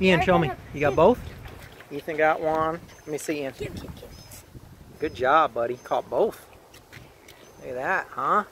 Ian, show me. You got both? Ethan got one. Let me see, Ian. Good job, buddy. Caught both. Look at that, huh?